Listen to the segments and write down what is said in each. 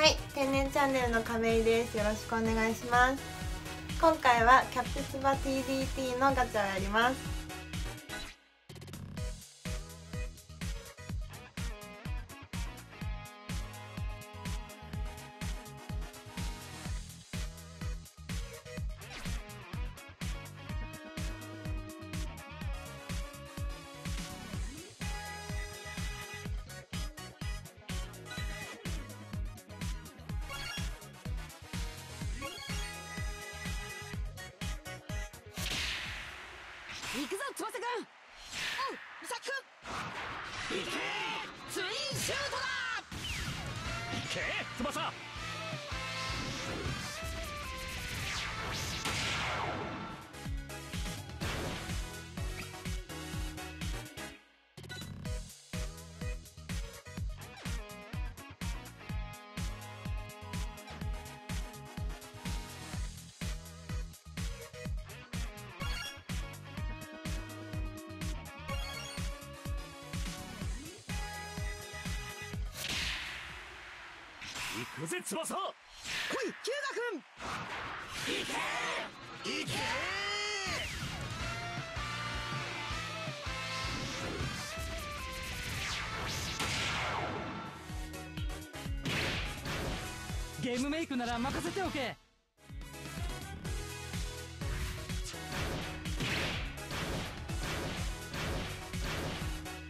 はい天然チャンネルの亀井です。よろしくお願いします。今回はキャプツバ TDT のガチャをやります。行くぞ翼くん。おうん。美咲くん行け。ツインシュートだ。いけ。翼。翼来いキュウガくん行け行けゲームメイクなら任せておけ。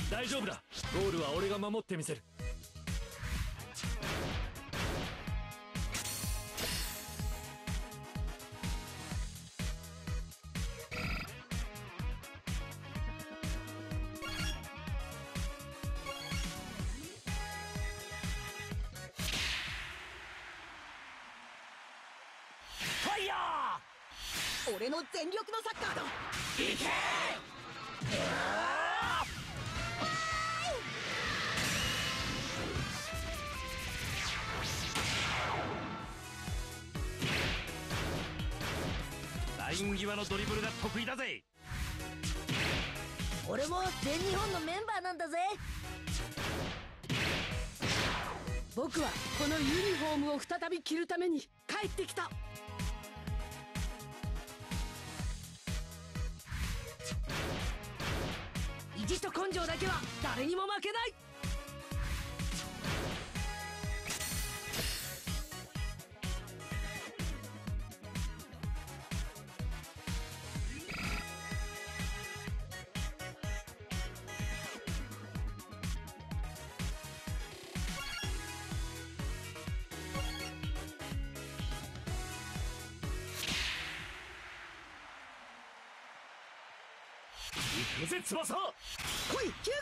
大丈夫だ。ゴールは俺が守ってみせる俺の全力のサッカーだ。行けライン際のドリブルが得意だぜ。俺も全日本のメンバーなんだぜ。僕はこのユニフォームを再び着るために帰ってきた意地と根性だけは誰にも負けない。行くぜ翼いキュ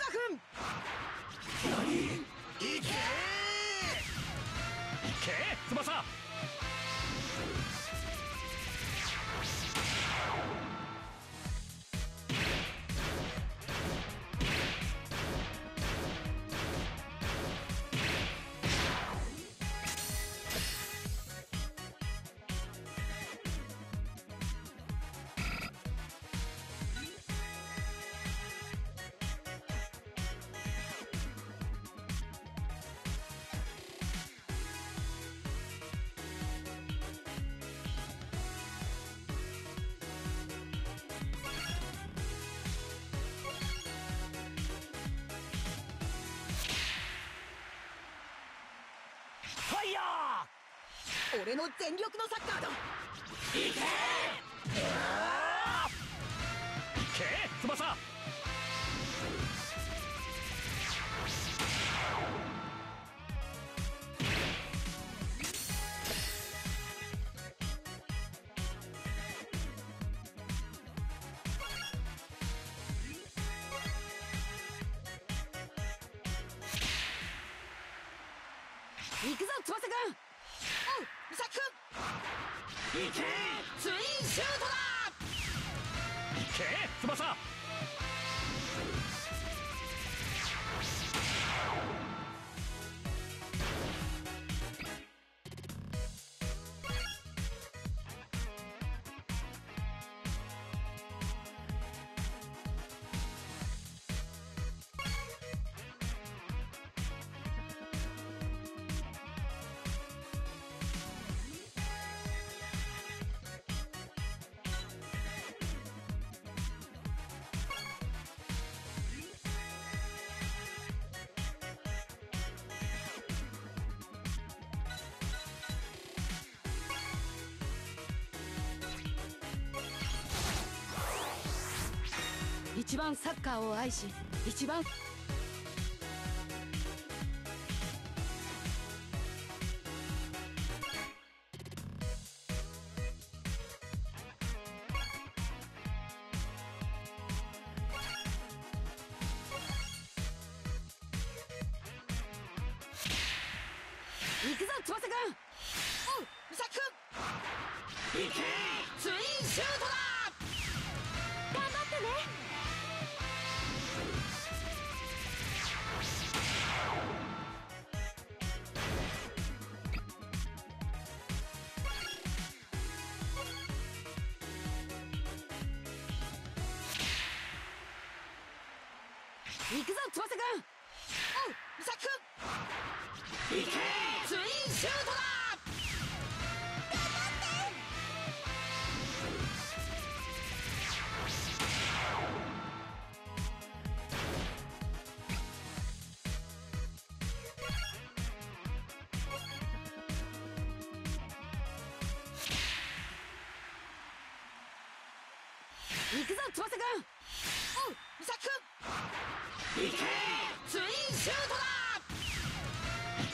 俺の全力のサッカーだ。行け!け!翼!行くぞ翼くん美咲くん行け。ツインシュートだ。行け。翼一番サッカーを愛し一番行くぞ翼くんおうくんいけツインシュートだ行くぞ翼くんおう美咲くんいけツインシュートだ行くぞ翼くんおう美咲くんけツインシュートだ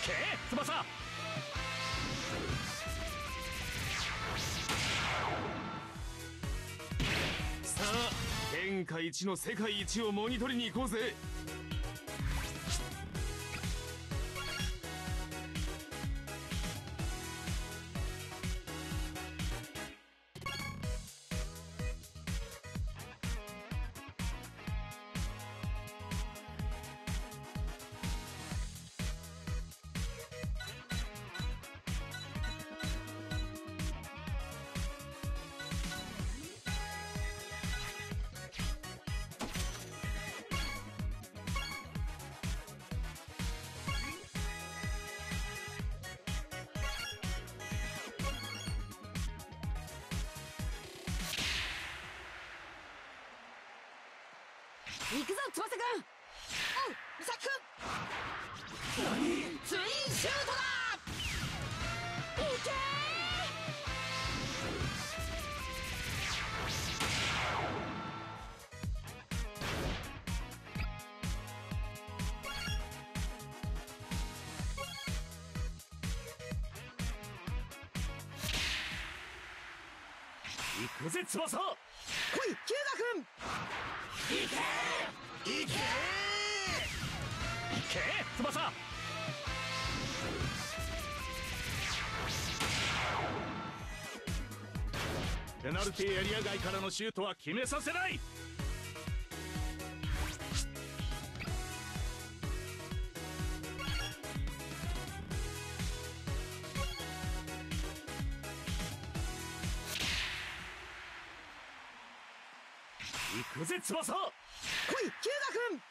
け翼さあ天下一の世界一をもぎ取りに行こうぜ行くぞ翼くん。おう美咲くん。ツインシュートだ。いけ行くぜ翼。来いいけいけ翼ペナルティーエリア外からのシュートは決めさせない行くぜ翼！来いキュウガくん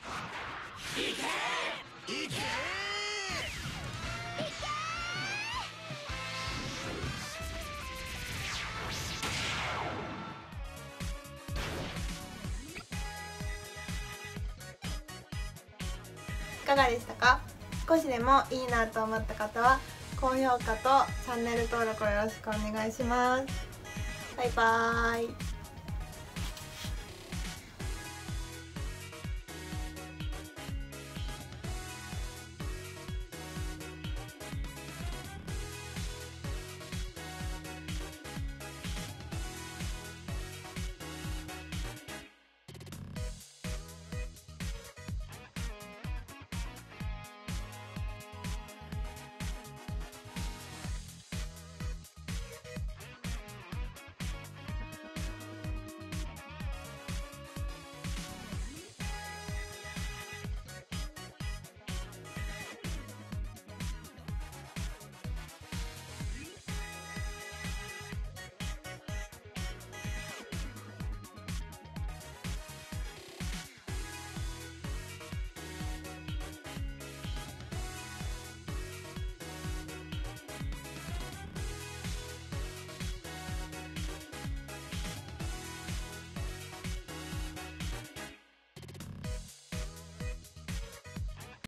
いけいけいかがでしたか少しでもいいなと思った方は高評価とチャンネル登録をよろしくお願いしますバイバー！イ